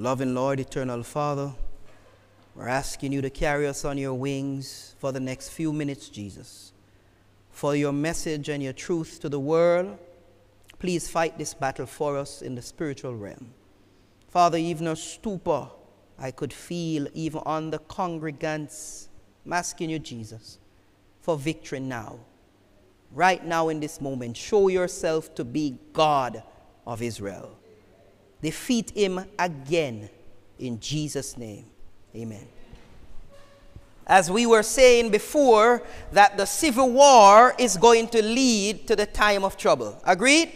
Loving Lord, eternal Father, we're asking you to carry us on your wings for the next few minutes, Jesus. For your message and your truth to the world, please fight this battle for us in the spiritual realm. Father, even a stupor I could feel even on the congregants. I'm asking you, Jesus, for victory now. Right now in this moment, show yourself to be God of Israel. Defeat him again in Jesus' name. Amen. As we were saying before, that the civil war is going to lead to the time of trouble. Agreed?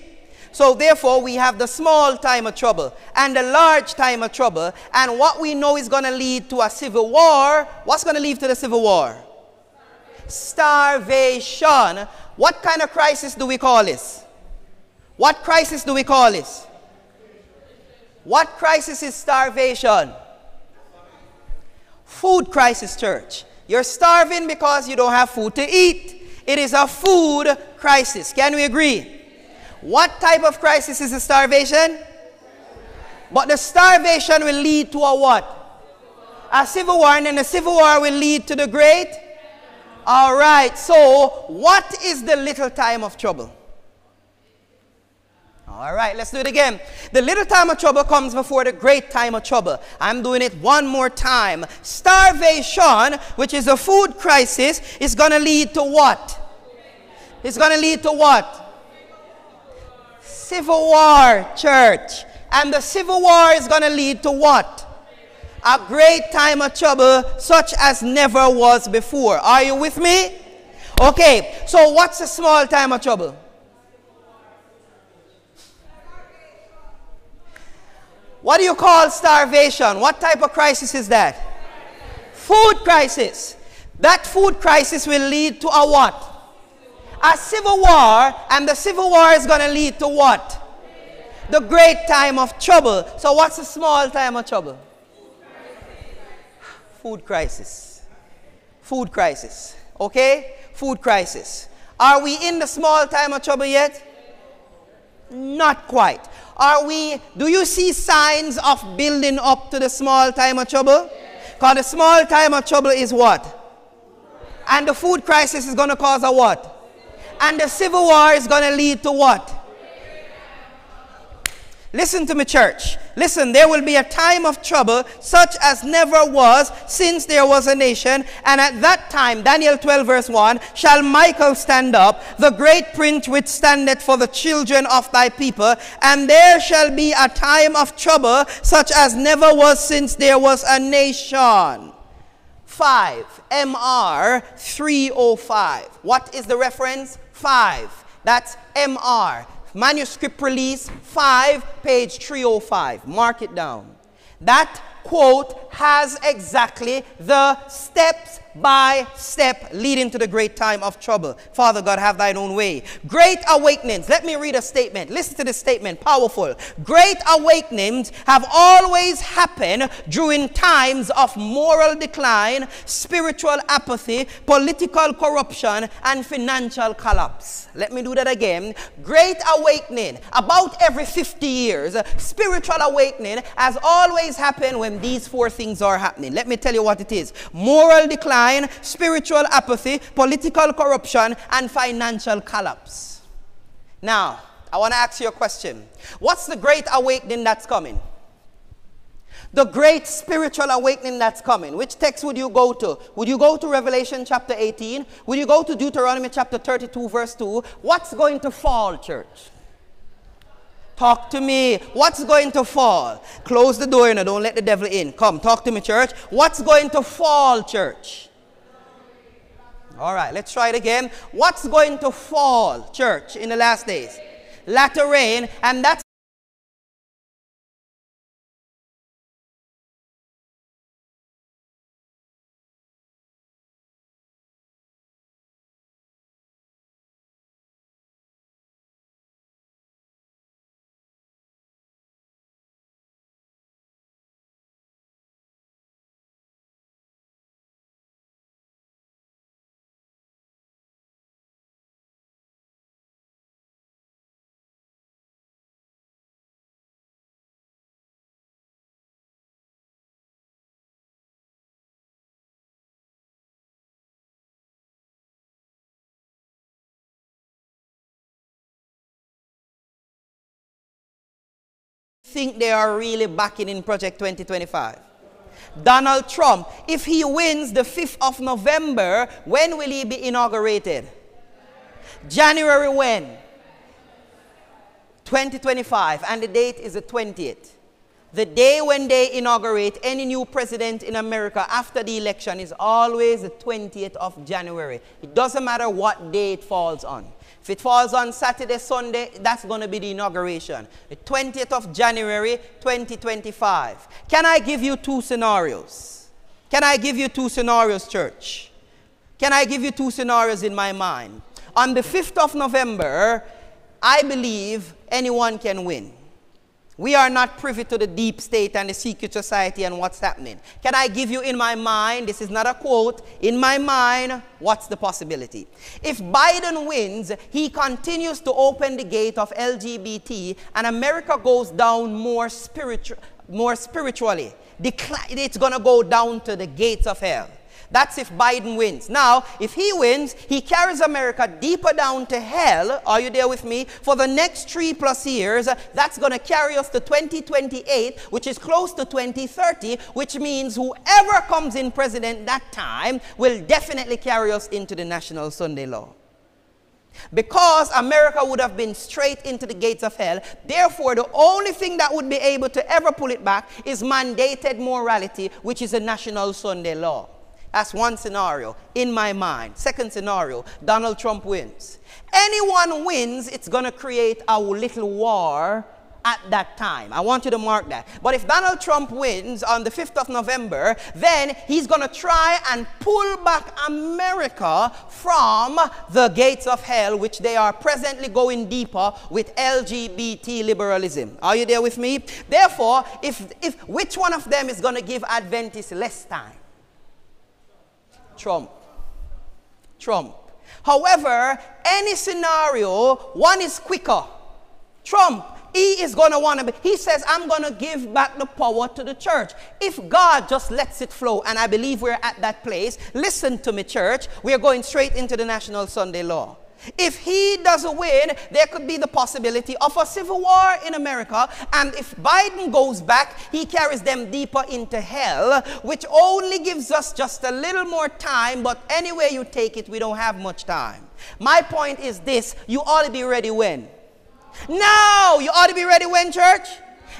So therefore, we have the small time of trouble and the large time of trouble. And what we know is going to lead to a civil war. What's going to lead to the civil war? Starvation. What kind of crisis do we call this? What crisis do we call this? What crisis is starvation? Food crisis, church. You're starving because you don't have food to eat. It is a food crisis. Can we agree? What type of crisis is the starvation? But the starvation will lead to a what? A civil war, and then the civil war will lead to the great. All right, so what is the little time of trouble? All right, let's do it again. The little time of trouble comes before the great time of trouble. I'm doing it one more time. Starvation, which is a food crisis, is going to lead to what? It's going to lead to what? Civil war, church. And the civil war is going to lead to what? A great time of trouble such as never was before. Are you with me? Okay, so what's a small time of trouble? What do you call starvation? What type of crisis is that? Food crisis. That food crisis will lead to a what? A civil war, and the civil war is going to lead to what? The great time of trouble. So, what's the small time of trouble? Food crisis. Food crisis. Okay? Food crisis. Are we in the small time of trouble yet? Not quite. Are we, do you see signs of building up to the small time of trouble? Because the small time of trouble is what? And the food crisis is going to cause a what? And the civil war is going to lead to what? Listen to me, church. Listen, there will be a time of trouble such as never was since there was a nation. And at that time, Daniel 12, verse 1, shall Michael stand up, the great prince which standeth for the children of thy people. And there shall be a time of trouble such as never was since there was a nation. 5, MR 305. What is the reference? 5. That's MR manuscript release 5, page 305. Mark it down. That quote has exactly the steps by step leading to the great time of trouble. Father God, have thine own way. Great awakenings. Let me read a statement. Listen to this statement. Powerful. Great awakenings have always happened during times of moral decline, spiritual apathy, political corruption, and financial collapse. Let me do that again. Great awakening. About every 50 years, spiritual awakening has always happened when these four things are happening. Let me tell you what it is moral decline decline, spiritual apathy, political corruption, and financial collapse. Now, I want to ask you a question. What's the great awakening that's coming? The great spiritual awakening that's coming. Which text would you go to? Would you go to Revelation chapter 18? Would you go to Deuteronomy chapter 32, verse 2? What's going to fall, church? Talk to me. What's going to fall? Close the door and don't let the devil in. Come, talk to me, church. What's going to fall, church? All right, let's try it again. What's going to fall, church, in the last days? Latter rain, and that's think they are really backing in Project 2025? Donald Trump, if he wins the 5th of November, when will he be inaugurated? January when? 2025, and the date is the 20th. The day when they inaugurate any new president in America after the election is always the 20th of January. It doesn't matter what day it falls on. If it falls on Saturday, Sunday, that's going to be the inauguration. The 20th of January, 2025. Can I give you two scenarios? Can I give you two scenarios, church? Can I give you two scenarios in my mind? On the 5th of November, I believe anyone can win. We are not privy to the deep state and the secret society and what's happening. Can I give you in my mind, this is not a quote, in my mind, what's the possibility? If Biden wins, he continues to open the gate of LGBT and America goes down more, spiritu- more spiritually. Decli- it's going to go down to the gates of hell. That's if Biden wins. Now, if he wins, he carries America deeper down to hell. Are you there with me? For the next three plus years, that's going to carry us to 2028, which is close to 2030, which means whoever comes in president that time will definitely carry us into the national Sunday law. Because America would have been straight into the gates of hell. Therefore, the only thing that would be able to ever pull it back is mandated morality, which is a national Sunday law. That's one scenario in my mind. Second scenario Donald Trump wins. Anyone wins, it's going to create a little war at that time. I want you to mark that. But if Donald Trump wins on the 5th of November, then he's going to try and pull back America from the gates of hell, which they are presently going deeper with LGBT liberalism. Are you there with me? Therefore, if, if which one of them is going to give Adventists less time? Trump. Trump. However, any scenario, one is quicker. Trump, he is going to want to be, he says, I'm going to give back the power to the church. If God just lets it flow, and I believe we're at that place, listen to me, church, we are going straight into the National Sunday Law. If he doesn't win, there could be the possibility of a civil war in America. And if Biden goes back, he carries them deeper into hell, which only gives us just a little more time. But anyway you take it, we don't have much time. My point is this you ought to be ready when? Now! You ought to be ready when, church?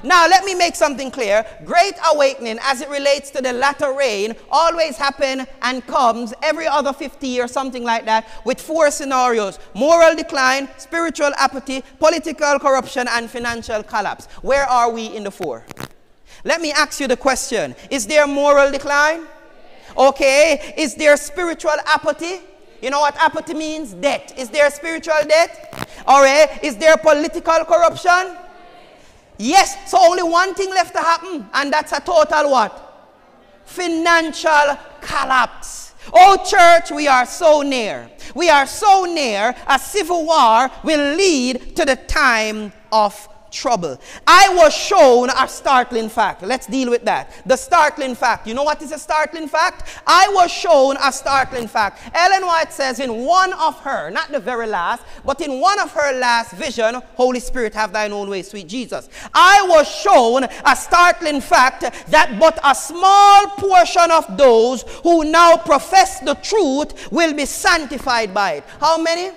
Now, let me make something clear. Great awakening, as it relates to the latter rain, always happen and comes every other 50 or something like that, with four scenarios moral decline, spiritual apathy, political corruption, and financial collapse. Where are we in the four? Let me ask you the question Is there moral decline? Okay. Is there spiritual apathy? You know what apathy means? Debt. Is there spiritual debt? All right. Is there political corruption? Yes, so only one thing left to happen, and that's a total what? Financial collapse. Oh, church, we are so near. We are so near. A civil war will lead to the time of trouble. I was shown a startling fact. Let's deal with that. The startling fact. You know what is a startling fact? I was shown a startling fact. Ellen White says in one of her, not the very last, but in one of her last vision, Holy Spirit, have thine own way, sweet Jesus. I was shown a startling fact that but a small portion of those who now profess the truth will be sanctified by it. How many?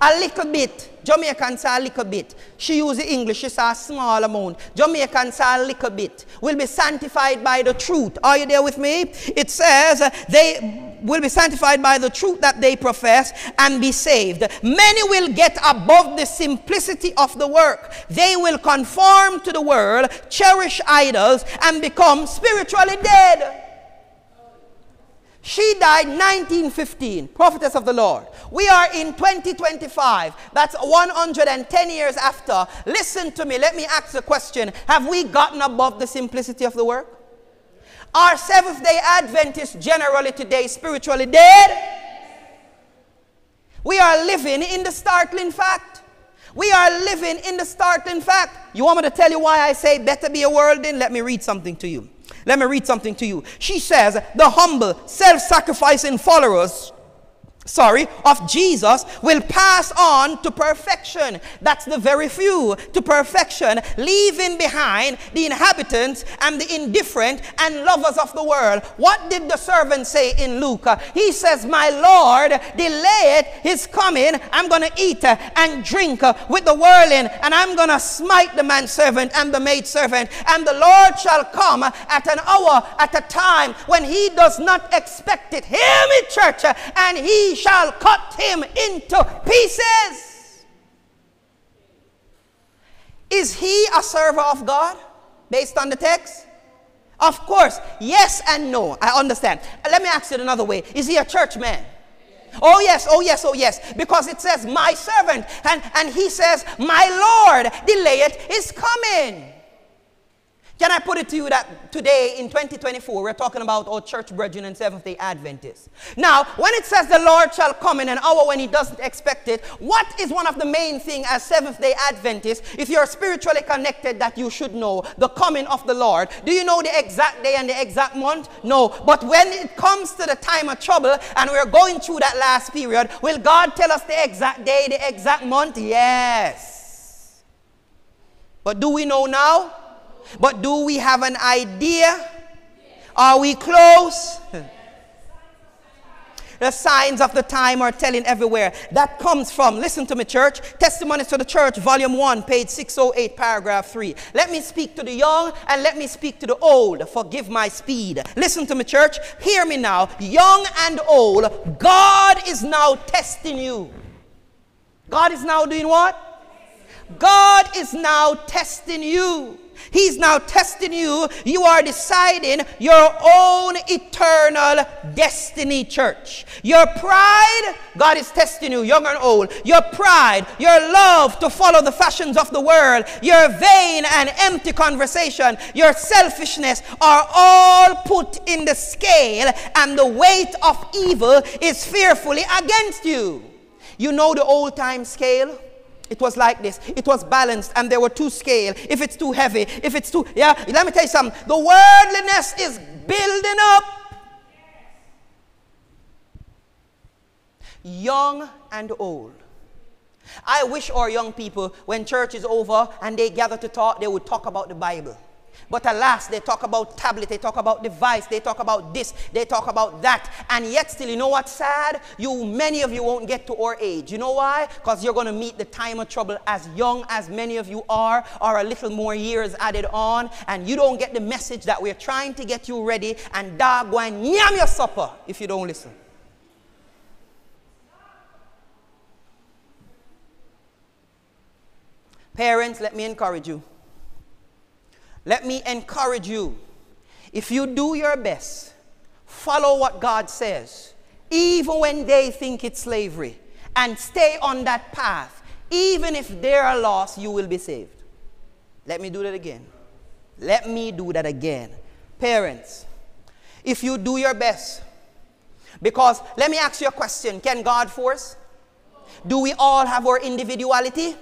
A little bit. Jamaican say a little bit. She used English, she said a small amount. Jamaican say a little bit. Will be sanctified by the truth. Are you there with me? It says they will be sanctified by the truth that they profess and be saved. Many will get above the simplicity of the work. They will conform to the world, cherish idols, and become spiritually dead. She died 1915, prophetess of the Lord. We are in 2025. That's 110 years after. Listen to me. Let me ask a question. Have we gotten above the simplicity of the work? Are Seventh day Adventists generally today spiritually dead? We are living in the startling fact. We are living in the startling fact. You want me to tell you why I say better be a world worldling? Let me read something to you. Let me read something to you. She says, The humble, self sacrificing followers sorry, of Jesus will pass on to perfection. That's the very few to perfection, leaving behind the inhabitants and the indifferent and lovers of the world. What did the servant say in Luke? He says, My Lord, delay it, his coming. I'm going to eat and drink with the whirling, and I'm going to smite the manservant and the maidservant. And the Lord shall come at an hour, at a time when he does not expect it. Hear me, church, and he shall cut him into pieces. Is he a server of God based on the text? Of course, yes and no. I understand. Let me ask it another way. Is he a church man? Oh, yes, oh, yes, oh, yes. Because it says, my servant. And, and he says, my Lord, delayeth it is coming. Can I put it to you that today in 2024, we're talking about our church brethren and Seventh day Adventists. Now, when it says the Lord shall come in an hour when he doesn't expect it, what is one of the main things as Seventh day Adventists, if you're spiritually connected, that you should know? The coming of the Lord. Do you know the exact day and the exact month? No. But when it comes to the time of trouble and we're going through that last period, will God tell us the exact day, the exact month? Yes. But do we know now? But do we have an idea? Are we close? The signs of the time are telling everywhere. That comes from, listen to me, church, Testimonies to the Church, volume 1, page 608, paragraph 3. Let me speak to the young and let me speak to the old. Forgive my speed. Listen to me, church. Hear me now. Young and old, God is now testing you. God is now doing what? God is now testing you. He's now testing you. You are deciding your own eternal destiny, church. Your pride, God is testing you, young and old. Your pride, your love to follow the fashions of the world, your vain and empty conversation, your selfishness are all put in the scale, and the weight of evil is fearfully against you. You know the old time scale? It was like this. It was balanced and there were two scale. If it's too heavy, if it's too, yeah, let me tell you something. The worldliness is building up. Young and old. I wish our young people, when church is over and they gather to talk, they would talk about the Bible. But alas, they talk about tablet, they talk about device, they talk about this, they talk about that. And yet still, you know what's sad? You, many of you won't get to our age. You know why? Because you're going to meet the time of trouble as young as many of you are, or a little more years added on, and you don't get the message that we're trying to get you ready, and dog, go and yam your supper if you don't listen. Parents, let me encourage you. Let me encourage you. If you do your best, follow what God says, even when they think it's slavery, and stay on that path, even if they are lost, you will be saved. Let me do that again. Let me do that again. Parents, if you do your best, because let me ask you a question can God force? Do we all have our individuality?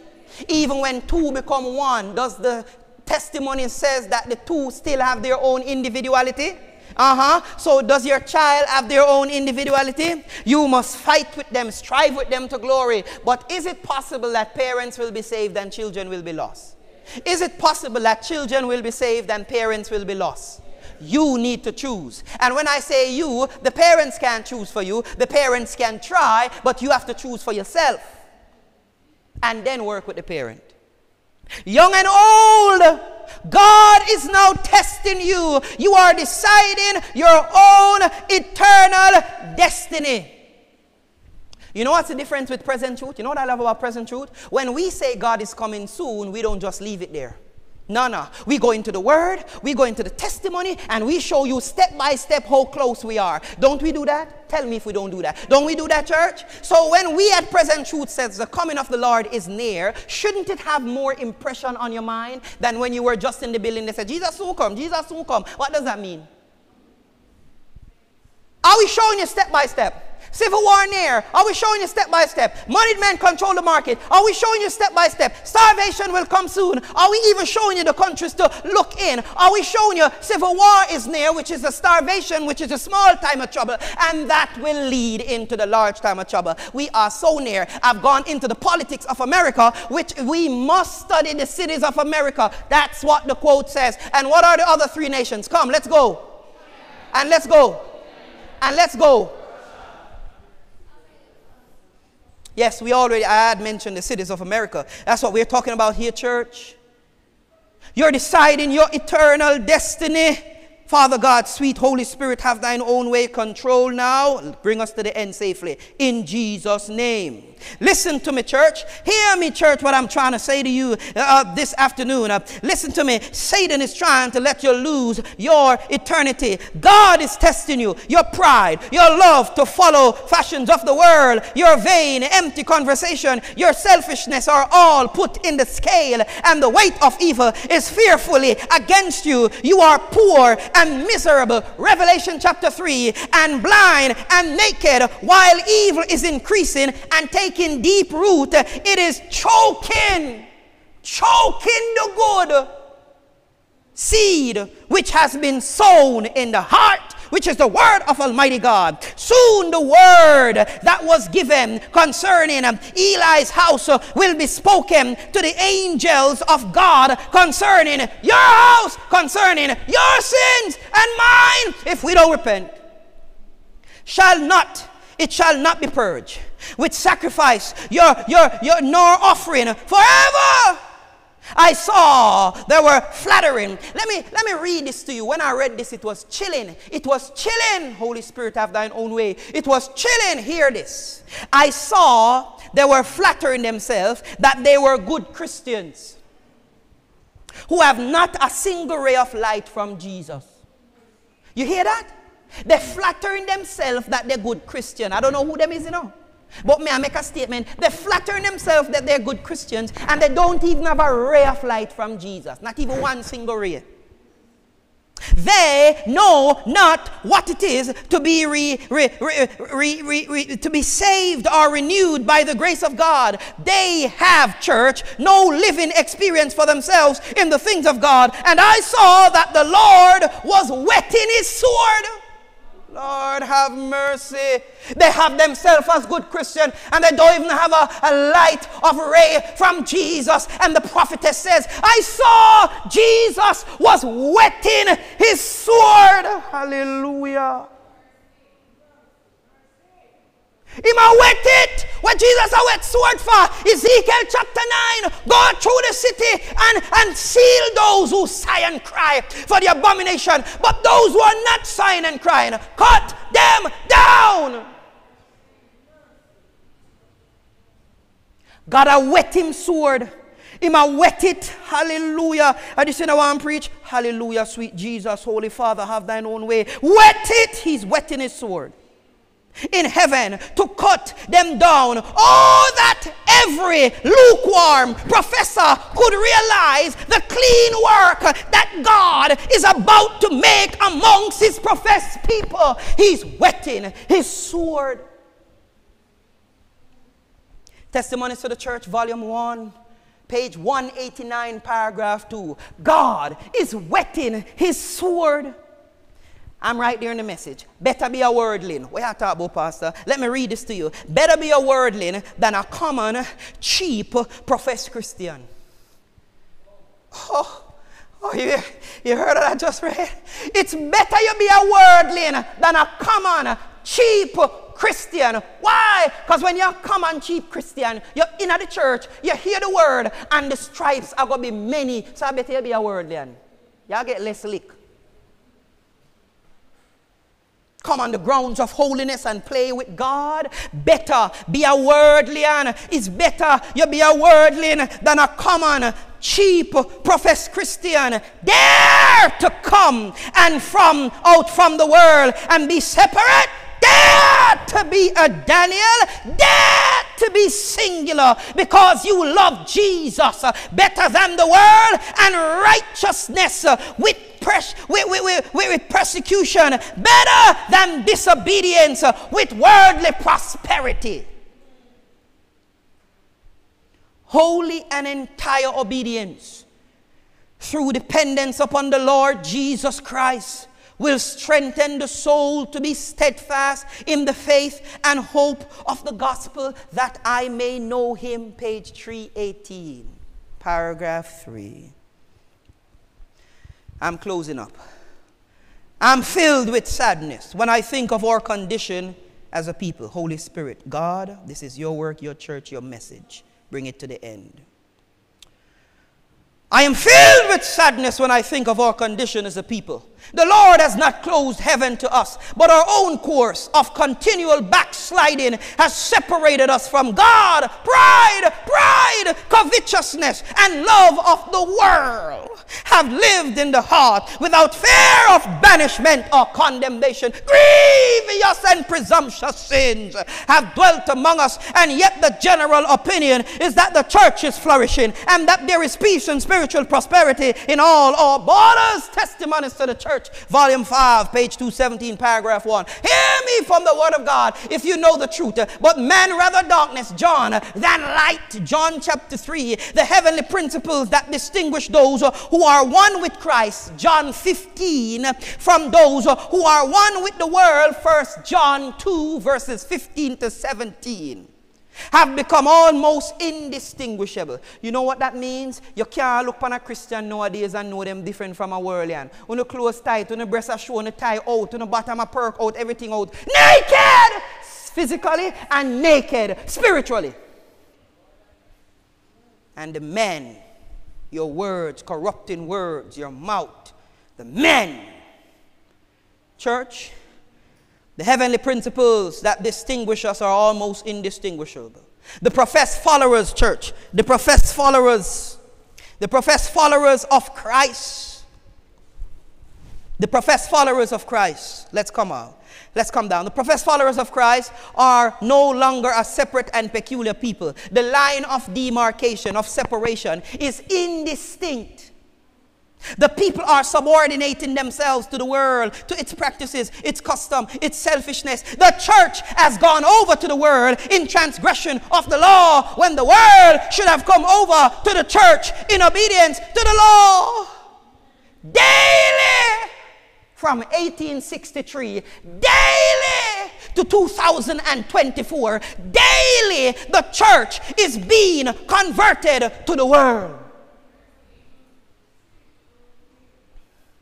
Even when two become one, does the testimony says that the two still have their own individuality. Uh huh. So, does your child have their own individuality? You must fight with them, strive with them to glory. But is it possible that parents will be saved and children will be lost? Is it possible that children will be saved and parents will be lost? You need to choose. And when I say you, the parents can't choose for you. The parents can try, but you have to choose for yourself. And then work with the parent. Young and old, God is now testing you. You are deciding your own eternal destiny. You know what's the difference with present truth? You know what I love about present truth? When we say God is coming soon, we don't just leave it there. No, no. We go into the word, we go into the testimony, and we show you step by step how close we are. Don't we do that? Tell me if we don't do that. Don't we do that, church? So when we at present truth says the coming of the Lord is near, shouldn't it have more impression on your mind than when you were just in the building? They said, Jesus will come, Jesus will come. What does that mean? Are we showing you step by step? Civil war near. Are we showing you step by step? Moneyed men control the market. Are we showing you step by step? Starvation will come soon. Are we even showing you the countries to look in? Are we showing you civil war is near, which is a starvation, which is a small time of trouble, and that will lead into the large time of trouble. We are so near. I've gone into the politics of America, which we must study the cities of America. That's what the quote says. And what are the other three nations? Come, let's go. And let's go. And let's go. Yes, we already, I had mentioned the cities of America. That's what we're talking about here, church. You're deciding your eternal destiny. Father God, sweet Holy Spirit, have thine own way. Control now. Bring us to the end safely. In Jesus' name. Listen to me, church. Hear me, church, what I'm trying to say to you uh, this afternoon. Uh, listen to me. Satan is trying to let you lose your eternity. God is testing you. Your pride, your love to follow fashions of the world, your vain, empty conversation, your selfishness are all put in the scale, and the weight of evil is fearfully against you. You are poor and miserable. Revelation chapter 3 and blind and naked while evil is increasing and taking deep root, it is choking, choking the good seed which has been sown in the heart which is the word of Almighty God. Soon the word that was given concerning um, Eli's house uh, will be spoken to the angels of God concerning your house, concerning your sins and mine, if we don't repent. Shall not, it shall not be purged with sacrifice, your, your, your nor offering forever. I saw they were flattering. Let me let me read this to you. When I read this, it was chilling. It was chilling. Holy Spirit, have thine own way. It was chilling. Hear this. I saw they were flattering themselves that they were good Christians who have not a single ray of light from Jesus. You hear that? They're flattering themselves that they're good Christian. I don't know who them is, you know. But may I make a statement? They flatter themselves that they're good Christians and they don't even have a ray of light from Jesus. Not even one single ray. They know not what it is to be re, re, re, to be saved or renewed by the grace of God. They have church, no living experience for themselves in the things of God. And I saw that the Lord was whetting his sword Lord, have mercy. They have themselves as good Christian and they don't even have a, a light of ray from Jesus. And the prophetess says, I saw Jesus was wetting his sword. Hallelujah. He might wet it. What Jesus a wet sword for? Ezekiel chapter 9. Go through the city and, and seal those who sigh and cry for the abomination. But those who are not sighing and crying, cut them down. God a wet him sword. Him a wet it. Hallelujah. I just say I want to preach. Hallelujah, sweet Jesus, Holy Father, have thine own way. Wet it. He's wetting his sword in heaven to cut them down. Oh, that every lukewarm professor could realize the clean work that God is about to make amongst his professed people. He's whetting his sword. Testimonies to the Church, Volume 1, page 189, paragraph 2. God is whetting his sword. I'm right there in the message. Better be a worldling. What you talk about, Pastor? Let me read this to you. Better be a worldling than a common, cheap, professed Christian. Oh, oh you, you heard what I just read? It's better you be a worldling than a common, cheap Christian. Why? Because when you're a common, cheap Christian, you're in at the church, you hear the word, and the stripes are going to be many. So I better you be a worldling. Y'all get less lick come on the grounds of holiness and play with God. Better be a worldling. It's better you be a worldling than a common, cheap, professed Christian. Dare to come and from out from the world and be separate. Dare to be a Daniel. Dare to be singular because you love Jesus better than the world and righteousness with with, with, with, with persecution, better than disobedience uh, with worldly prosperity. Holy and entire obedience through dependence upon the Lord Jesus Christ will strengthen the soul to be steadfast in the faith and hope of the gospel that I may know him. Page 318, paragraph 3. I'm closing up. I'm filled with sadness when I think of our condition as a people. Holy Spirit, God, this is your work, your church, your message. Bring it to the end. I am filled with sadness when I think of our condition as a people. The Lord has not closed heaven to us, but our own course of continual backsliding has separated us from God. Pride, pride, covetousness, and love of the world have lived in the heart without fear of banishment or condemnation. Grievous and presumptuous sins have dwelt among us, and yet the general opinion is that the church is flourishing and that there is peace and spiritual prosperity in all our borders. Testimonies to the church volume 5, page 217, paragraph 1. Hear me from the word of God if you know the truth. But man rather darkness, John, than light. John chapter 3, the heavenly principles that distinguish those who are one with Christ. John 15, from those who are one with the world. First John 2, verses 15 to 17 have become almost indistinguishable. You know what that means? You can't look upon a Christian nowadays and know them different from a worldlian. When the clothes tight, when the breasts are shown, the tie out, when the bottom a perk out, everything out. Naked! Physically and naked spiritually. And the men, your words, corrupting words, your mouth, the men. Church, the heavenly principles that distinguish us are almost indistinguishable. The professed followers, church, the professed followers, the professed followers of Christ, the professed followers of Christ, let's come out. Let's come down. The professed followers of Christ are no longer a separate and peculiar people. The line of demarcation, of separation, is indistinct. The people are subordinating themselves to the world, to its practices, its custom, its selfishness. The church has gone over to the world in transgression of the law when the world should have come over to the church in obedience to the law. Daily from 1863, daily to 2024, daily the church is being converted to the world.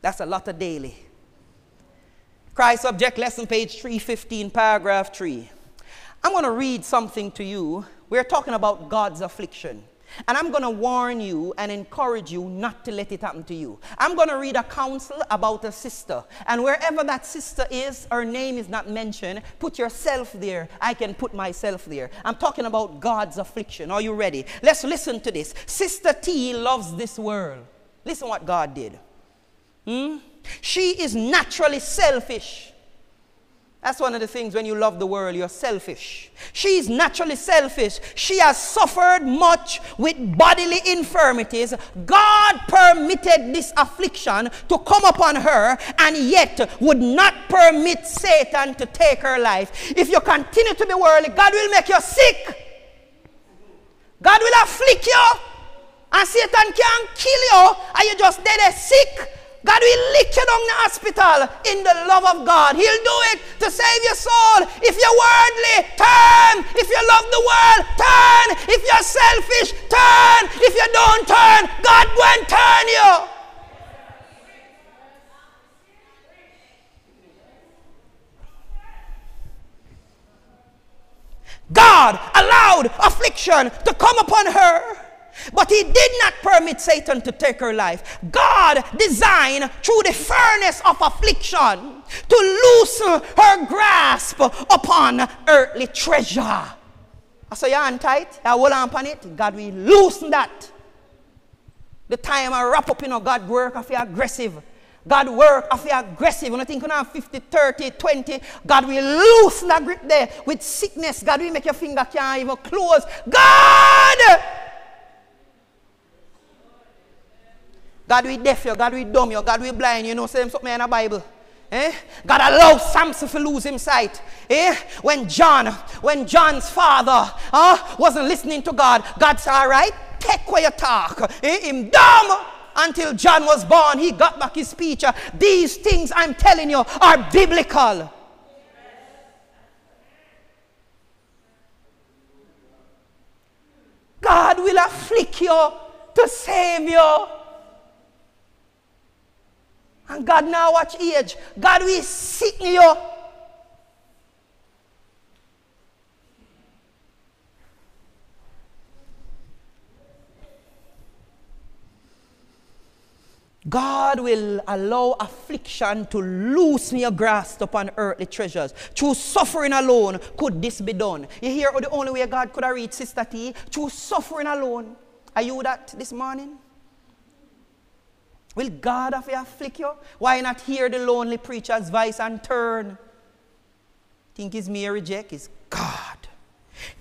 That's a lot of daily. Christ's Object Lesson, page 315, paragraph 3. I'm going to read something to you. We're talking about God's affliction. And I'm going to warn you and encourage you not to let it happen to you. I'm going to read a counsel about a sister. And wherever that sister is, her name is not mentioned, put yourself there. I can put myself there. I'm talking about God's affliction. Are you ready? Let's listen to this. Sister T loves this world. Listen what God did. Hmm? She is naturally selfish. That's one of the things when you love the world, you're selfish. She is naturally selfish. She has suffered much with bodily infirmities. God permitted this affliction to come upon her and yet would not permit Satan to take her life. If you continue to be worldly, God will make you sick. God will afflict you. And Satan can't kill you. And you just dead and sick. God will lick you down the hospital in the love of God. He'll do it to save your soul. If you're worldly, turn. If you love the world, turn. If you're selfish, turn. If you don't turn, God won't turn you. God allowed affliction to come upon her. But he did not permit Satan to take her life. God designed through the furnace of affliction to loosen her grasp upon earthly treasure. I say, you're on tight, you hold on upon it. God will loosen that. The time I wrap up you know, God work, I feel aggressive. God work, I feel aggressive. When I think you know 50, 30, 20, God will loosen that grip there with sickness. God will make your finger can't even close. God! God we deaf you, God we dumb you, God we blind you. Know, say something in the Bible. Eh? God allowed Samson to lose his sight. Eh? When John, when John's father uh, wasn't listening to God, God said, all right, take away your talk. Eh? Him dumb until John was born. He got back his speech. These things I'm telling you are biblical. God will afflict you to save you. And God now watch age. God will sicken you. God will allow affliction to loosen your grasp upon earthly treasures. Through suffering alone could this be done. You hear the only way God could have reached Sister T? Through suffering alone. Are you that this morning? Will God have to afflict you? Why not hear the lonely preacher's voice and turn? Think it's me reject? It's God.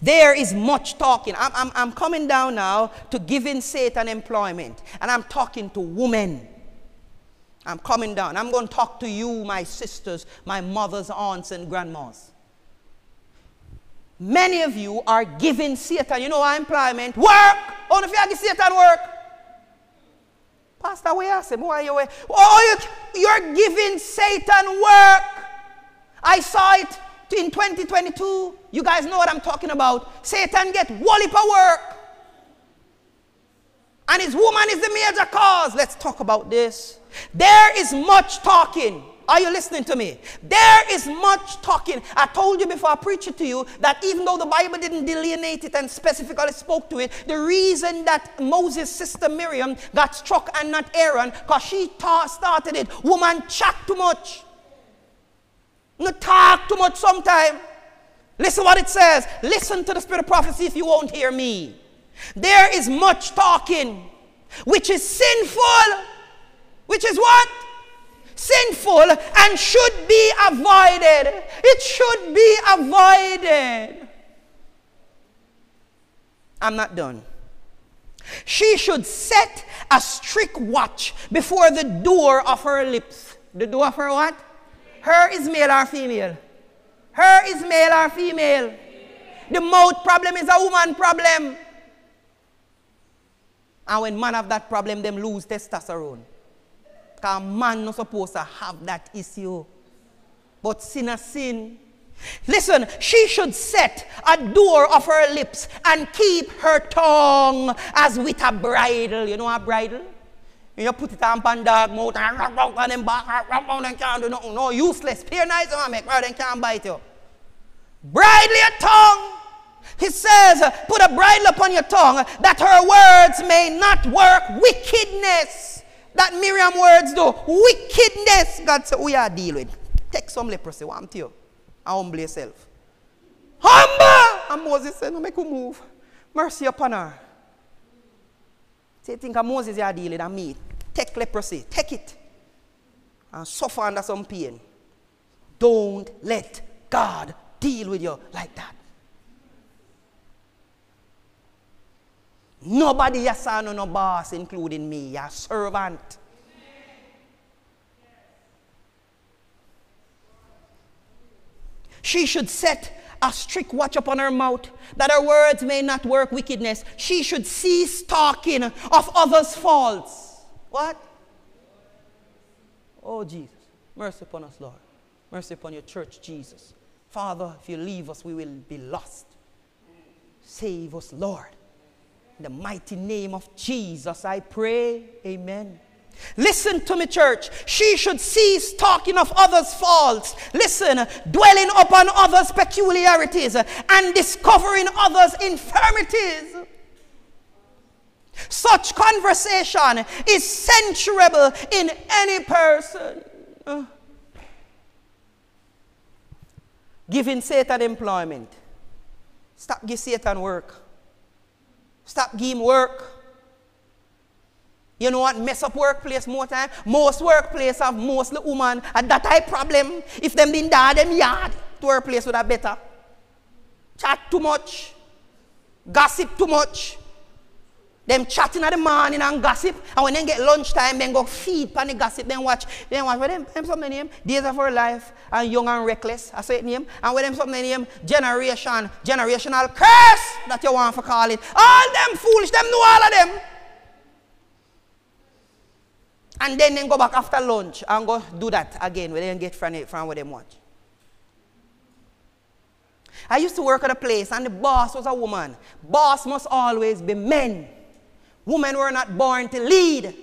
There is much talking. I'm, I'm, I'm coming down now to giving Satan employment. And I'm talking to women. I'm coming down. I'm going to talk to you, my sisters, my mothers, aunts, and grandmas. Many of you are giving Satan, you know, employment, work. Only if you Satan work. Pastor, where say, why you Oh, you, you're giving Satan work. I saw it in 2022. You guys know what I'm talking about. Satan get wallop of work. And his woman is the major cause. Let's talk about this. There is much talking. Are you listening to me? There is much talking. I told you before I preached it to you that even though the Bible didn't delineate it and specifically spoke to it, the reason that Moses' sister Miriam got struck and not Aaron, because she ta- started it. Woman chat too much. No talk too much sometime. Listen what it says. Listen to the spirit of prophecy if you won't hear me. There is much talking, which is sinful. Which is what? Sinful and should be avoided. It should be avoided. I'm not done. She should set a strict watch before the door of her lips. The door of her what? Her is male or female? Her is male or female? The mouth problem is a woman problem. And when man have that problem, them lose testosterone. Because man not supposed to have that issue. But sin is sin. Listen, she should set a door of her lips and keep her tongue as with a bridle. You know a bridle? You put it on pan dog mouth and rock rock on them back, rock rock on them can't do nothing. No, useless. Peer nice man make right and can't bite you. Bridle your tongue. He says, put a bridle upon your tongue that her words may not work wickedness. That Miriam words do. Wickedness. God said, we are dealing with. Take some leprosy. To you. And humble yourself. Humble! And Moses said, no make you move. Mercy upon her. Say, think of Moses you are dealing and me. Take leprosy. Take it. And suffer under some pain. Don't let God deal with you like that. Nobody your son or no boss, including me, your servant. She should set a strict watch upon her mouth, that her words may not work wickedness. She should cease talking of others' faults. What? Oh, Jesus. Mercy upon us, Lord. Mercy upon your church, Jesus. Father, if you leave us, we will be lost. Save us, Lord. In the mighty name of Jesus, I pray. Amen. Listen to me, church. She should cease talking of others' faults. Listen, dwelling upon others' peculiarities and discovering others' infirmities. Such conversation is censurable in any person. Giving Satan employment. Stop giving Satan work. Stop game work. You know what mess up workplace more time? Most workplace have mostly woman and that type problem. If them been there, them yard to workplace would have better. Chat too much. Gossip too much. Them chatting at the morning and gossip. And when they get lunchtime, then go feed pan the gossip. Then watch. Then watch. What them, them something name? Days of our life. And young and reckless. I say it name. And with them something name? Generation. Generational curse. That you want to call it. All them foolish. Them know all of them. And then they go back after lunch and go do that again. Where they get from, it, from where they watch. I used to work at a place and the boss was a woman. Boss must always be men. Women were not born to lead.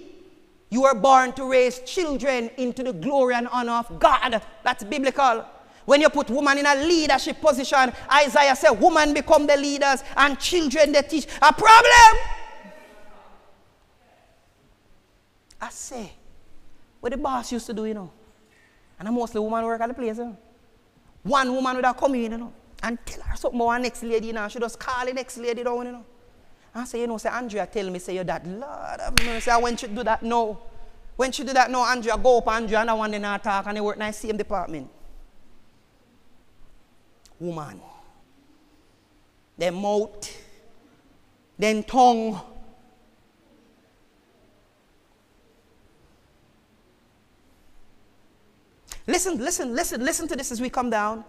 You were born to raise children into the glory and honor of God. That's biblical. When you put woman in a leadership position, Isaiah said, woman become the leaders and children they teach. A problem. I say, what the boss used to do, you know. And I mostly woman work at the place. One woman would have come in, you know, and tell her something about next lady, you know. She just call the next lady down, you know. I say, you know, say, Andrea tell me, say, you're that. Lord have mercy. I you to do that no. When she do that no, Andrea go up, Andrea and I want to talk and they work in the same department. Woman. Then mouth. Then tongue. Listen, listen, listen, listen to this as we come down.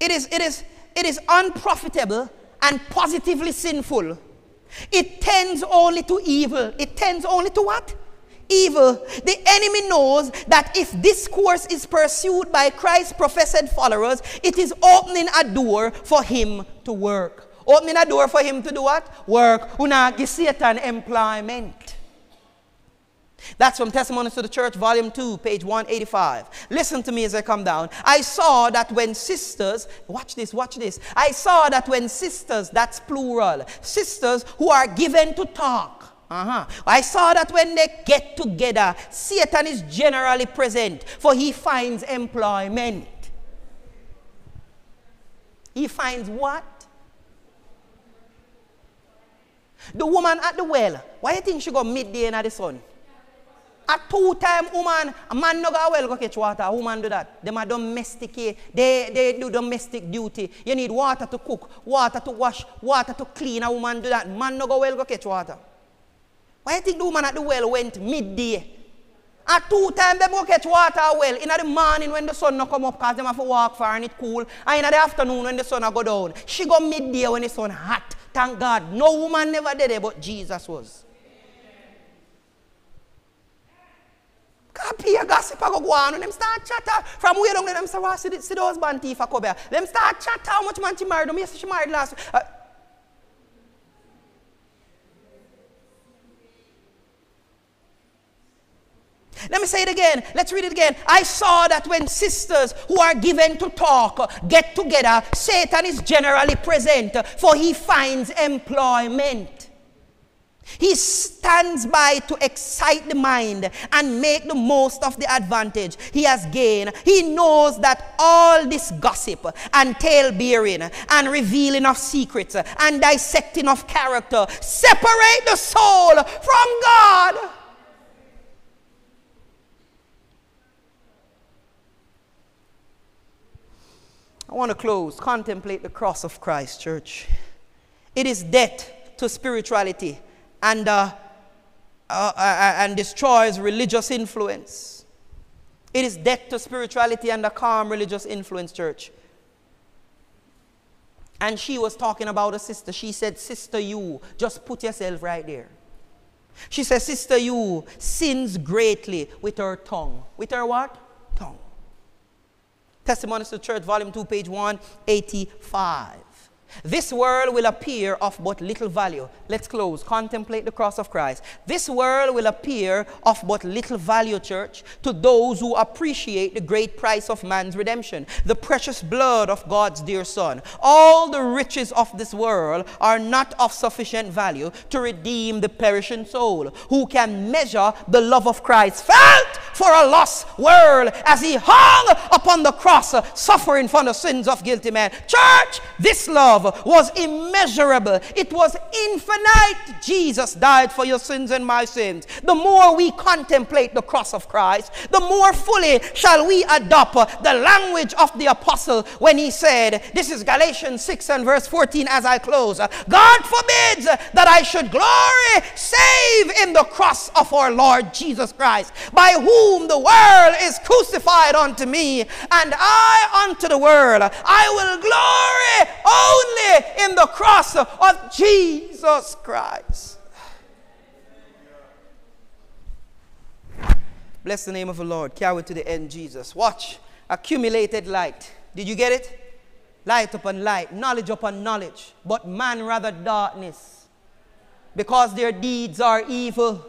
It is, it is, it is unprofitable and positively sinful it tends only to evil. It tends only to what? Evil. The enemy knows that if this course is pursued by Christ's professed followers, it is opening a door for him to work. Opening a door for him to do what? Work. Una Satan employment. That's from Testimonies to the Church, Volume 2, page 185. Listen to me as I come down. I saw that when sisters, watch this, watch this. I saw that when sisters, that's plural, sisters who are given to talk. Uh-huh. I saw that when they get together, Satan is generally present, for he finds employment. He finds what? The woman at the well. Why do you think she got midday in the sun? A two-time woman, a man no go well go catch water. A woman do that. Them are domesticate. Eh, they, they do domestic duty. You need water to cook, water to wash, water to clean. A woman do that. Man no go well go catch water. Why you think the woman at the well went midday? A two time them go catch water well. In the morning when the sun no come up because them have to walk far and it cool. And in the afternoon when the sun go down. She go midday when the sun hot. Thank God. No woman never did it, but Jesus was. A gossip I go go on and them start chatter. From where down there them say, well, see, see those band thief a come here. Them start chatter how much man she married them. Yes, she married last uh, Let me say it again. Let's read it again. I saw that when sisters who are given to talk get together, Satan is generally present, for he finds employment. He stands by to excite the mind and make the most of the advantage he has gained. He knows that all this gossip and tale bearing and revealing of secrets and dissecting of character separate the soul from God. I want to close. Contemplate the cross of Christ, church. It is death to spirituality and, uh, uh, uh, and destroys religious influence. It is death to spirituality and a calm religious influence, church. And she was talking about a sister. She said, Sister, you, just put yourself right there. She said, Sister, you sins greatly with her tongue. With her what? Tongue. Testimonies to Church, Volume 2, page 185. This world will appear of but little value. Let's close. Contemplate the cross of Christ. This world will appear of but little value, church, to those who appreciate the great price of man's redemption, the precious blood of God's dear Son. All the riches of this world are not of sufficient value to redeem the perishing soul. Who can measure the love of Christ felt for a lost world as he hung upon the cross, suffering for the sins of guilty men. Church, this love was immeasurable, it was infinite. Jesus died for your sins and my sins. The more we contemplate the cross of Christ, the more fully shall we adopt the language of the apostle when he said, This is Galatians 6 and verse 14 as I close. God forbids that I should glory save in the cross of our Lord Jesus Christ, by whom the world is crucified unto me, and I unto the world. I will glory only in the cross of Jesus Christ. Bless the name of the Lord. Carry to the end, Jesus. Watch. Accumulated light. Did you get it? Light upon light, knowledge upon knowledge, but man rather darkness. Because their deeds are evil.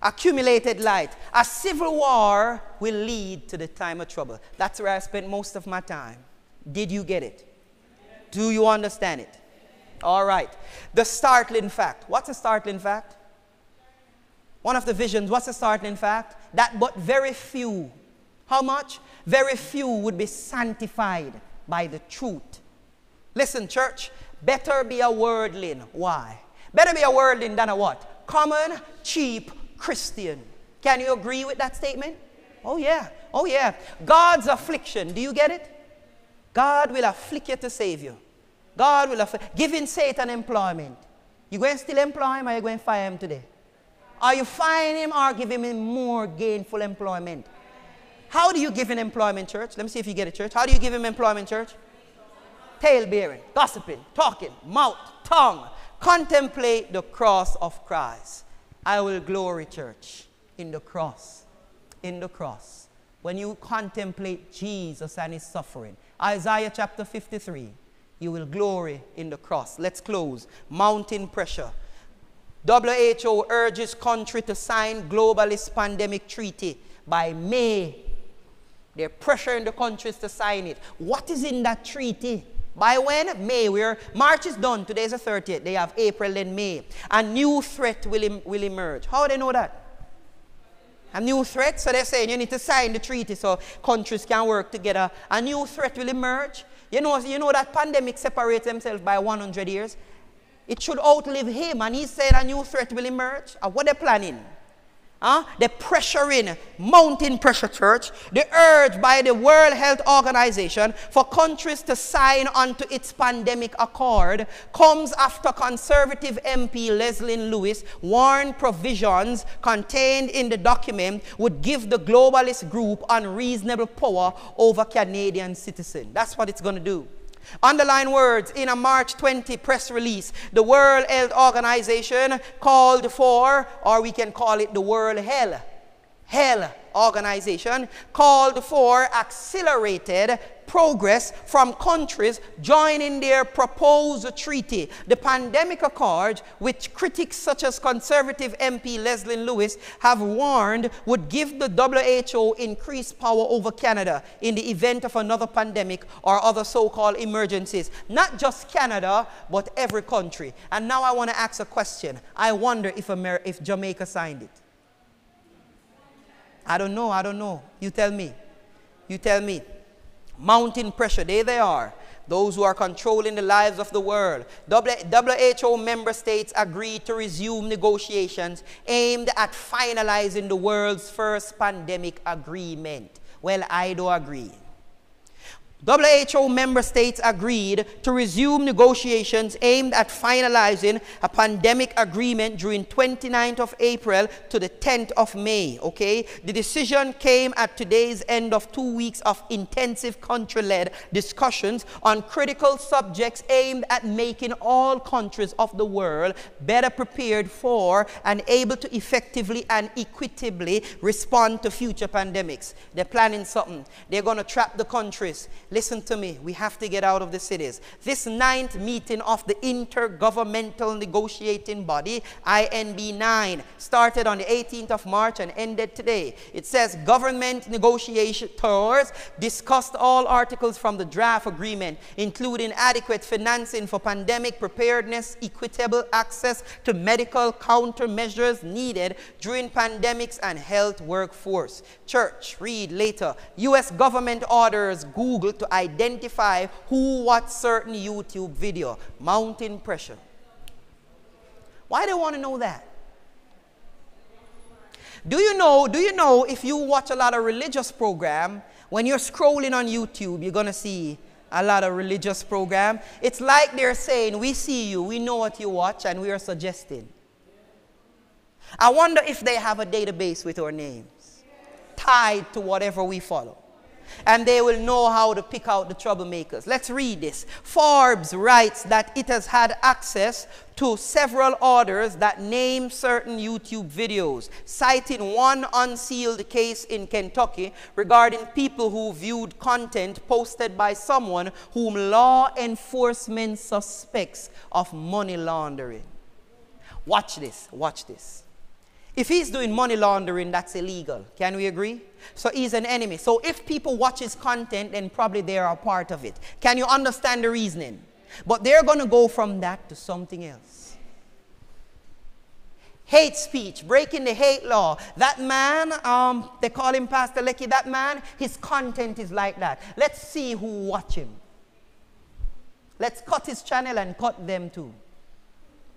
Accumulated light. A civil war will lead to the time of trouble. That's where I spent most of my time. Did you get it? Do you understand it? All right. The startling fact. What's a startling fact? One of the visions, what's the startling fact? That but very few, how much? Very few would be sanctified by the truth. Listen, church, better be a worldling. Why? Better be a worldling than a what? Common, cheap Christian. Can you agree with that statement? Oh, yeah. Oh, yeah. God's affliction. Do you get it? God will afflict you to save you. God will afflict. Giving Satan employment. You going to still employ him or you going to fire him today? Are you firing him or giving him more gainful employment? How do you give him employment, church? Let me see if you get it, church. How do you give him employment, church? Tail bearing, gossiping, talking, mouth, tongue. Contemplate the cross of Christ. I will glory, church, in the cross. In the cross. When you contemplate Jesus and his suffering. Isaiah chapter 53. You will glory in the cross. Let's close. Mountain pressure. WHO urges country to sign globalist pandemic treaty by May. They're pressuring the countries to sign it. What is in that treaty? By when? May. Where March is done. Today is the 30th. They have April and May. A new threat will, will emerge. How do they know that? A new threat. So they're saying you need to sign the treaty so countries can work together. A new threat will emerge. You know, you know that pandemic separates themselves by 100 years. It should outlive him. And he said a new threat will emerge. What are they planning? Huh? The pressuring, mountain pressure church, the urge by the World Health Organization for countries to sign onto its pandemic accord comes after conservative MP Leslyn Lewis warned provisions contained in the document would give the globalist group unreasonable power over Canadian citizens. That's what it's going to do. Underline words in a March 20 press release. The World Health Organization called for, or we can call it the World Health, Health Organization, called for accelerated progress from countries joining their proposed treaty. The pandemic accord, which critics such as conservative MP Leslyn Lewis have warned would give the WHO increased power over Canada in the event of another pandemic or other so-called emergencies. Not just Canada, but every country. And now I want to ask a question. I wonder if, Amer if Jamaica signed it. I don't know, I don't know. You tell me. You tell me mounting pressure. There they are. Those who are controlling the lives of the world. WHO member states agreed to resume negotiations aimed at finalizing the world's first pandemic agreement. Well, I do agree. WHO member states agreed to resume negotiations aimed at finalizing a pandemic agreement during 29th of April to the 10th of May, okay? The decision came at today's end of two weeks of intensive country-led discussions on critical subjects aimed at making all countries of the world better prepared for and able to effectively and equitably respond to future pandemics. They're planning something. They're going to trap the countries Listen to me. We have to get out of the cities. This ninth meeting of the Intergovernmental Negotiating Body, INB 9, started on the 18th of March and ended today. It says government negotiators discussed all articles from the draft agreement, including adequate financing for pandemic preparedness, equitable access to medical countermeasures needed during pandemics, and health workforce. Church, read later. U.S. government orders Google to identify who watched certain YouTube video. Mountain pressure. Why do you want to know that? Do you know, do you know if you watch a lot of religious program, when you're scrolling on YouTube, you're going to see a lot of religious program. It's like they're saying, we see you, we know what you watch, and we are suggesting. I wonder if they have a database with our names tied to whatever we follow and they will know how to pick out the troublemakers. Let's read this. Forbes writes that it has had access to several orders that name certain YouTube videos, citing one unsealed case in Kentucky regarding people who viewed content posted by someone whom law enforcement suspects of money laundering. Watch this, watch this. If he's doing money laundering, that's illegal. Can we agree? So he's an enemy. So if people watch his content, then probably they are a part of it. Can you understand the reasoning? But they're going to go from that to something else. Hate speech, breaking the hate law. That man, um, they call him Pastor Lecky, that man, his content is like that. Let's see who watch him. Let's cut his channel and cut them too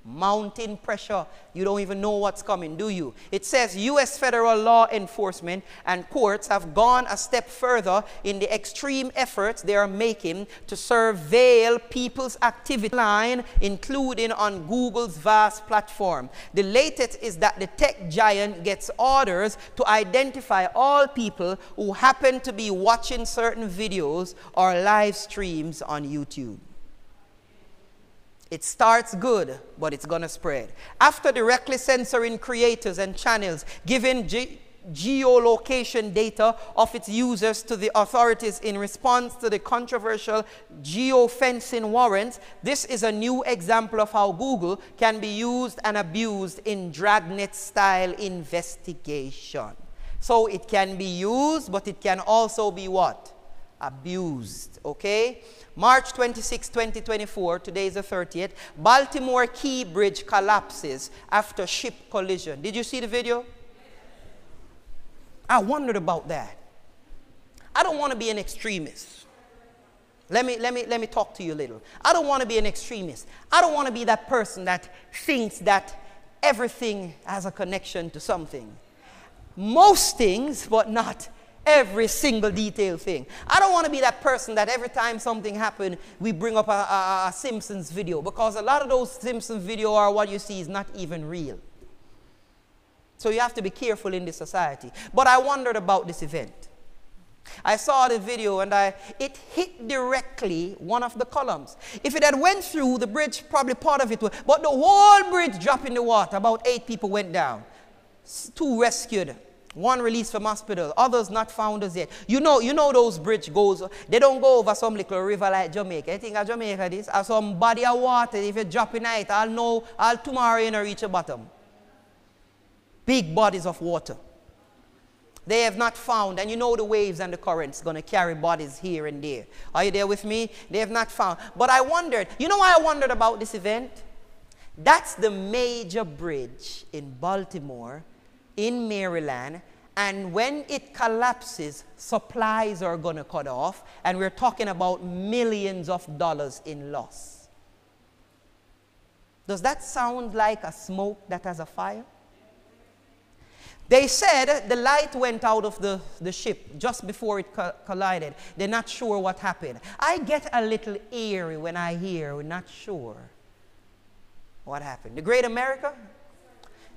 mounting pressure. You don't even know what's coming, do you? It says U.S. federal law enforcement and courts have gone a step further in the extreme efforts they are making to surveil people's activity line, including on Google's vast platform. The latest is that the tech giant gets orders to identify all people who happen to be watching certain videos or live streams on YouTube. It starts good, but it's going to spread. After directly censoring creators and channels, giving ge geolocation data of its users to the authorities in response to the controversial geofencing warrants, this is a new example of how Google can be used and abused in dragnet style investigation. So it can be used, but it can also be what? Abused, okay? March 26, 2024, today is the 30th, Baltimore Key Bridge collapses after ship collision. Did you see the video? I wondered about that. I don't want to be an extremist. Let me, let, me, let me talk to you a little. I don't want to be an extremist. I don't want to be that person that thinks that everything has a connection to something. Most things, but not every single detail thing. I don't want to be that person that every time something happened, we bring up a, a, a Simpsons video because a lot of those Simpsons video are what you see is not even real. So you have to be careful in this society. But I wondered about this event. I saw the video and I, it hit directly one of the columns. If it had went through the bridge, probably part of it would, but the whole bridge dropped in the water. About eight people went down. Two rescued. One released from hospital, others not found as yet. You know, you know those bridge goes, they don't go over some little river like Jamaica. I think of Jamaica this, or some body of water, if you drop in it, I'll know, I'll tomorrow you know reach the bottom. Big bodies of water. They have not found, and you know the waves and the currents going to carry bodies here and there. Are you there with me? They have not found. But I wondered, you know why I wondered about this event? That's the major bridge in Baltimore in Maryland. And when it collapses, supplies are going to cut off. And we're talking about millions of dollars in loss. Does that sound like a smoke that has a fire? They said the light went out of the, the ship just before it co collided. They're not sure what happened. I get a little eerie when I hear we're not sure what happened. The Great America,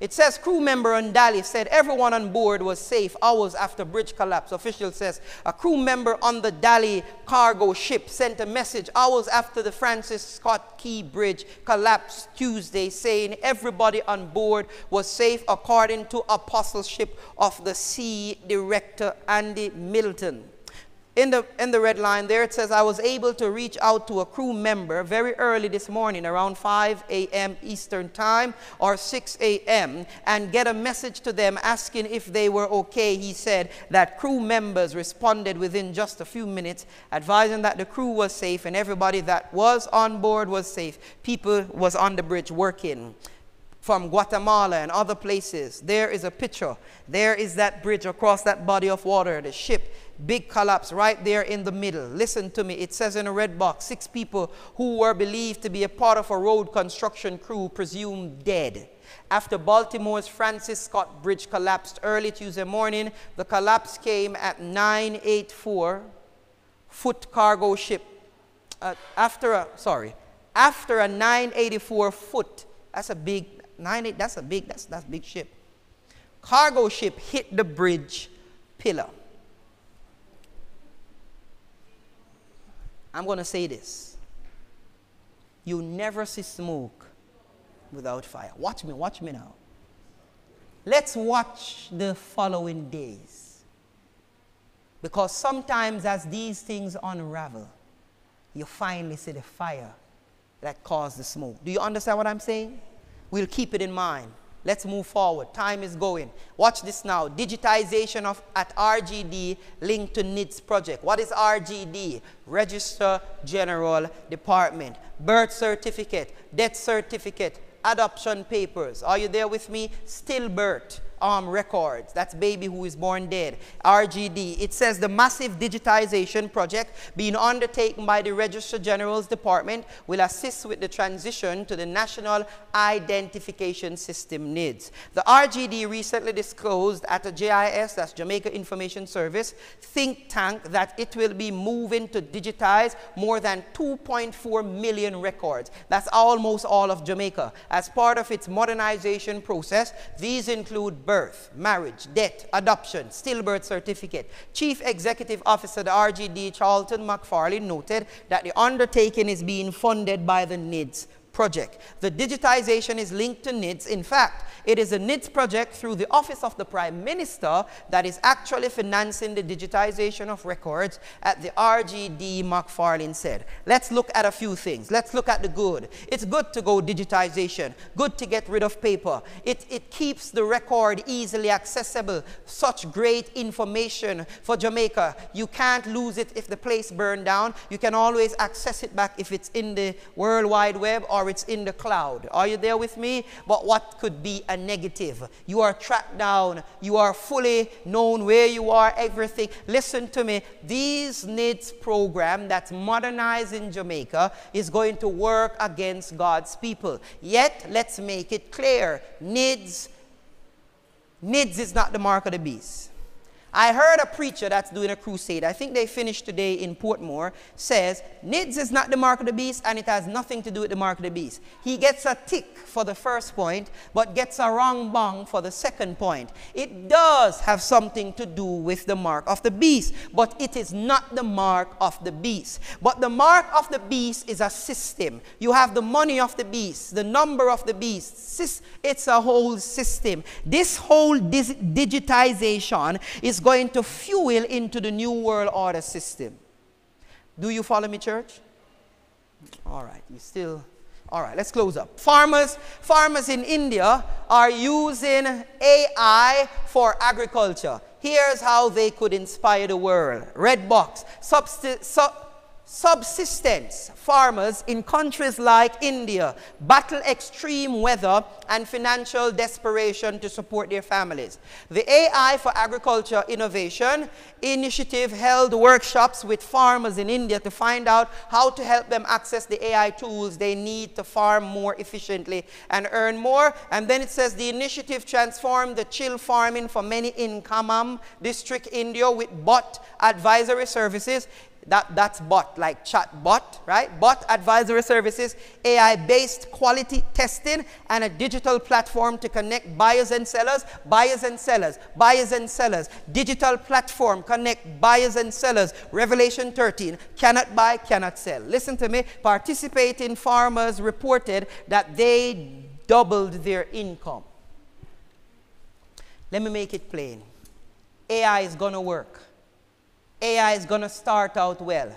it says crew member on Dali said everyone on board was safe hours after bridge collapse. Official says a crew member on the Dali cargo ship sent a message hours after the Francis Scott Key Bridge collapsed Tuesday saying everybody on board was safe according to apostleship of the sea director Andy Middleton. In the, in the red line there, it says, I was able to reach out to a crew member very early this morning, around 5 a.m. Eastern Time or 6 a.m., and get a message to them asking if they were okay. He said that crew members responded within just a few minutes, advising that the crew was safe and everybody that was on board was safe. People was on the bridge working from Guatemala and other places. There is a picture. There is that bridge across that body of water, the ship Big collapse right there in the middle. Listen to me. It says in a red box six people who were believed to be a part of a road construction crew presumed dead. After Baltimore's Francis Scott Bridge collapsed early Tuesday morning, the collapse came at 984 foot cargo ship. Uh, after a, sorry, after a 984 foot, that's a big, 98, that's a big, that's, that's big ship. Cargo ship hit the bridge pillar. I'm going to say this. You never see smoke without fire. Watch me, watch me now. Let's watch the following days. Because sometimes, as these things unravel, you finally see the fire that caused the smoke. Do you understand what I'm saying? We'll keep it in mind. Let's move forward. Time is going. Watch this now. Digitization of at RGD linked to NIDS project. What is RGD? Registrar General Department. Birth certificate, death certificate, adoption papers. Are you there with me? Stillbirth um, records. That's baby who is born dead. RGD. It says the massive digitization project being undertaken by the Registrar General's Department will assist with the transition to the National Identification System NIDS. The RGD recently disclosed at the JIS, that's Jamaica Information Service, think tank that it will be moving to digitize more than 2.4 million records. That's almost all of Jamaica. As part of its modernization process, these include birth, marriage, death, adoption, stillbirth certificate. Chief Executive Officer, the RGD, Charlton McFarlane, noted that the undertaking is being funded by the NIDS project. The digitization is linked to NIDS. In fact, it is a NIDS project through the Office of the Prime Minister that is actually financing the digitization of records at the RGD, McFarlane said. Let's look at a few things. Let's look at the good. It's good to go digitization, good to get rid of paper. It, it keeps the record easily accessible. Such great information for Jamaica. You can't lose it if the place burned down. You can always access it back if it's in the World Wide Web or it's in the cloud. Are you there with me? But what could be a negative? You are tracked down. You are fully known where you are, everything. Listen to me. These NIDS program that's modernized in Jamaica is going to work against God's people. Yet, let's make it clear. NIDS, NIDS is not the mark of the beast. I heard a preacher that's doing a crusade, I think they finished today in Portmore, says NIDS is not the mark of the beast and it has nothing to do with the mark of the beast. He gets a tick for the first point, but gets a wrong bong for the second point. It does have something to do with the mark of the beast, but it is not the mark of the beast. But the mark of the beast is a system. You have the money of the beast, the number of the beast. It's a whole system. This whole digitization is going to fuel into the new world order system. Do you follow me, church? All right, you still. All right, let's close up. Farmers, farmers in India are using AI for agriculture. Here's how they could inspire the world. Red box. Substi- sub- subsistence farmers in countries like India battle extreme weather and financial desperation to support their families. The AI for Agriculture Innovation Initiative held workshops with farmers in India to find out how to help them access the AI tools they need to farm more efficiently and earn more. And then it says the initiative transformed the chill farming for many in Khammam district, India with bot advisory services that, that's bot, like chat bot, right? Bot advisory services, AI based quality testing, and a digital platform to connect buyers and sellers, buyers and sellers, buyers and sellers. Digital platform connect buyers and sellers. Revelation 13 cannot buy, cannot sell. Listen to me. Participating farmers reported that they doubled their income. Let me make it plain AI is going to work AI is going to start out well.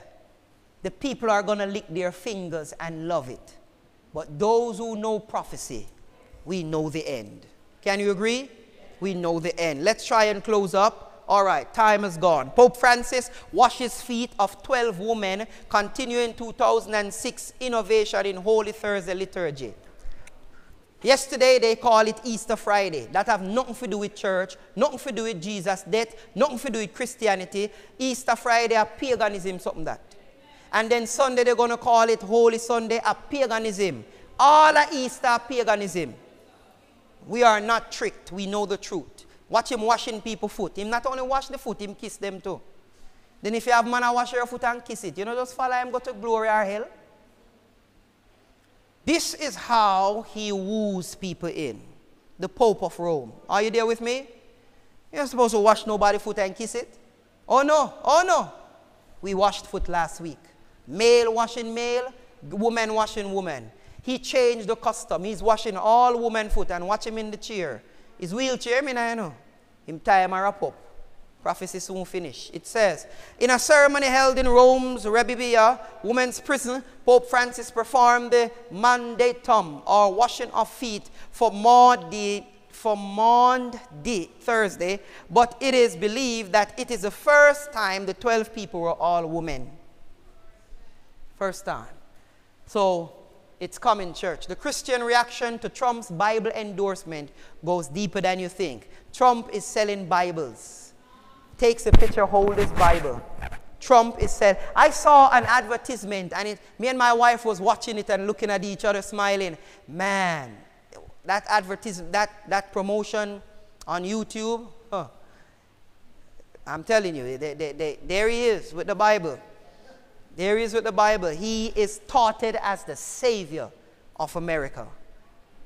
The people are going to lick their fingers and love it. But those who know prophecy, we know the end. Can you agree? We know the end. Let's try and close up. All right, time is gone. Pope Francis washes feet of 12 women, continuing 2006 innovation in Holy Thursday liturgy. Yesterday they call it Easter Friday. That have nothing to do with church, nothing to do with Jesus' death, nothing to do with Christianity. Easter Friday a paganism, something that. And then Sunday they're going to call it Holy Sunday, a paganism. All of Easter paganism. We are not tricked. We know the truth. Watch him washing people foot. Him not only wash the foot, him kiss them too. Then if you have man wash your foot and kiss it, you know just follow him go to glory or hell. This is how he woos people in. The Pope of Rome. Are you there with me? You're supposed to wash nobody's foot and kiss it? Oh no, oh no. We washed foot last week. Male washing male, woman washing woman. He changed the custom. He's washing all women foot and watch him in the chair. His wheelchair, me I know. Him time a wrap up. Prophecy soon finish. It says, in a ceremony held in Rome's Rebibbia, women's prison, Pope Francis performed the mandatum, or washing of feet, for Maundy, for Maundy Thursday, but it is believed that it is the first time the 12 people were all women. First time. So it's coming, church. The Christian reaction to Trump's Bible endorsement goes deeper than you think. Trump is selling Bibles takes a picture, hold his Bible. Trump is said, I saw an advertisement and it, me and my wife was watching it and looking at each other smiling. Man, that advertisement, that, that promotion on YouTube, huh, I'm telling you, they, they, they, there he is with the Bible. There he is with the Bible. He is touted as the savior of America.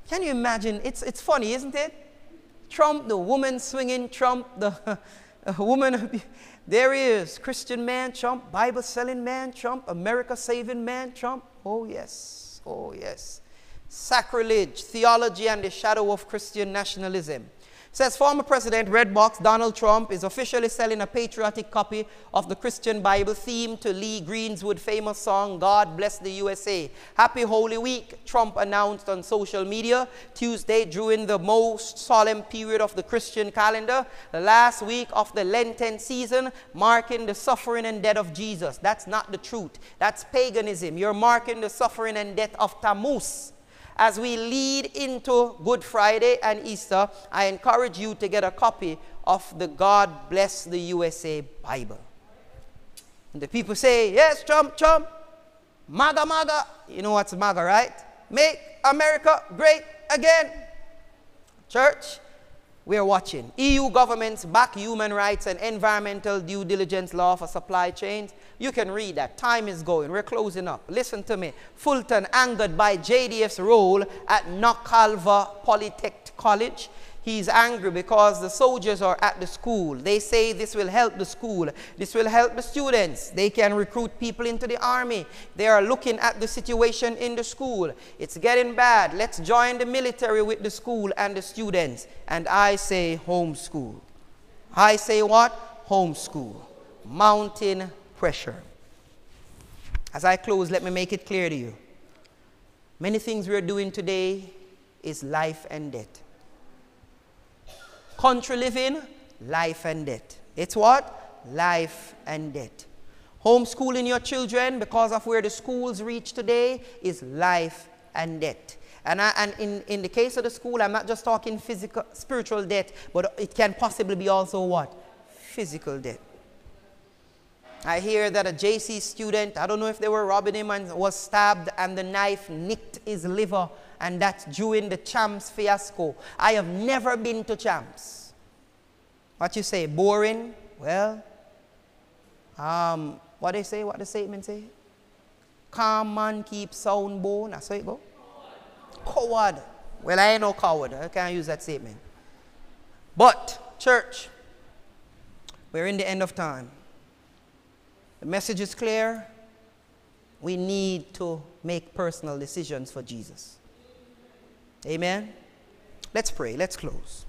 Can you imagine? It's, it's funny, isn't it? Trump, the woman swinging Trump, the a woman, there he is, Christian man, Trump, Bible selling man, Trump, America saving man, Trump. Oh, yes, oh, yes. Sacrilege, theology, and the shadow of Christian nationalism. Says former President Redbox Donald Trump is officially selling a patriotic copy of the Christian Bible theme to Lee Greenwood's famous song, God Bless the USA. Happy Holy Week, Trump announced on social media Tuesday during the most solemn period of the Christian calendar, the last week of the Lenten season, marking the suffering and death of Jesus. That's not the truth. That's paganism. You're marking the suffering and death of Tammuz as we lead into Good Friday and Easter, I encourage you to get a copy of the God Bless the USA Bible. And the people say, Yes, Trump, Trump, MAGA, MAGA. You know what's MAGA, right? Make America great again. Church, we are watching. EU governments back human rights and environmental due diligence law for supply chains. You can read that. Time is going. We're closing up. Listen to me. Fulton angered by JDF's role at Knockalva Polytech College. He's angry because the soldiers are at the school. They say this will help the school. This will help the students. They can recruit people into the army. They are looking at the situation in the school. It's getting bad. Let's join the military with the school and the students. And I say homeschool. I say what? Homeschool. Mountain pressure. As I close, let me make it clear to you. Many things we're doing today is life and death. Country living, life and death. It's what? Life and death. Homeschooling your children because of where the schools reach today is life and death. And, I, and in, in the case of the school, I'm not just talking physical, spiritual death, but it can possibly be also what? Physical death. I hear that a JC student, I don't know if they were robbing him and was stabbed and the knife nicked his liver and that's during the champs fiasco. I have never been to champs. What you say, boring? Well, um, what they say, what the statement say? Calm man keep sound bone. That's how it go. Coward. Well, I ain't no coward. I can't use that statement. But, church, we're in the end of time. The message is clear. We need to make personal decisions for Jesus. Amen. Let's pray. Let's close.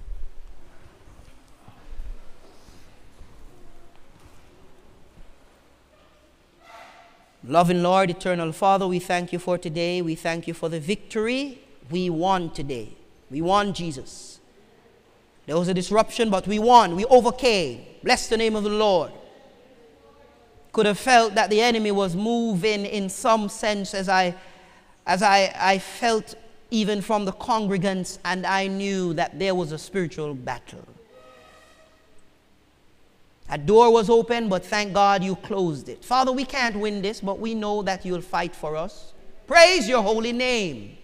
Loving Lord, eternal Father, we thank you for today. We thank you for the victory we won today. We won Jesus. There was a disruption, but we won. We overcame. Bless the name of the Lord. Could have felt that the enemy was moving in some sense as I, as I, I felt even from the congregants, and I knew that there was a spiritual battle. A door was open, but thank God you closed it. Father, we can't win this, but we know that you'll fight for us. Praise your holy name.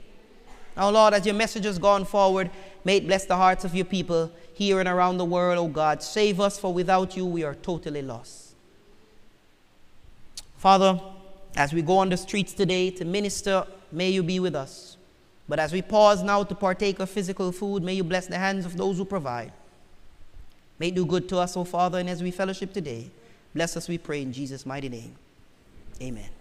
Now, Lord, as your message has gone forward, may it bless the hearts of your people here and around the world, oh God. Save us, for without you we are totally lost. Father, as we go on the streets today to minister, may you be with us. But as we pause now to partake of physical food, may you bless the hands of those who provide. May do good to us, O Father, and as we fellowship today, bless us, we pray, in Jesus' mighty name. Amen.